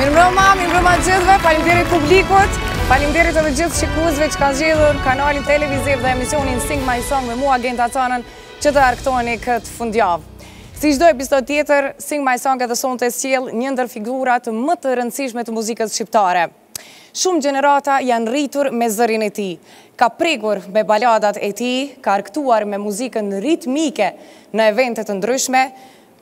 Mirëmbrëma, mirëmbrëma gjithëve, falimderit publikut, falimderit edhe gjithë shikuesve që kanë zgjedhur kanalin televiziv dhe emisionin Sing My Song me mua Agen Dautanën që të argëtoheni këtë fundjavë. Si çdo episod tjetër, Sing My Song edhe sonte sjell një ndër figurat më të rëndësishme të muzikës shqiptare. Shumë gjenerata janë rritur me zërin e tij, ka prekur me baladat e tij, ka argëtuar me muzikën ritmike në evente të ndryshme,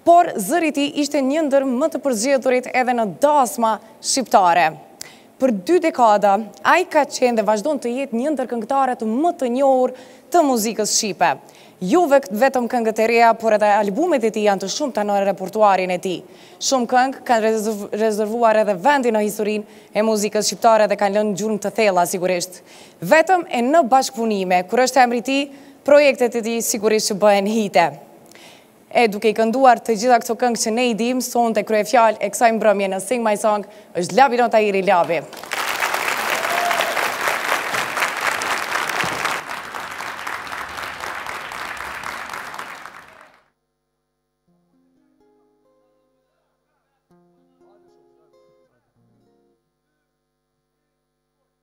Por zëri i tij ishte një ndër më të përzgjedhurit edhe në dasma shqiptare. Për dy dekada, ai ka qenë dhe vazhdon të jetë një ndër këngëtarët më të njohur të muzikës shqipe. Jo vetëm këngët e reja, por edhe albumet e tij janë të shumta në repertuarin e tij. Shumë këngë kanë rezervuar edhe vendin në historinë e muzikës shqiptare dhe kanë lënë gjurmë të thella sigurisht. Vetëm e në bashkëpunime, kur është emri i tij, projektet e tij sigurisht që bëhen hite. E duke i kënduar të gjitha këto këngë që ne i dimë, sonte kryefjalë e kësaj mbrëmjeje në Sing My Song është Labinot Tahiri Labi.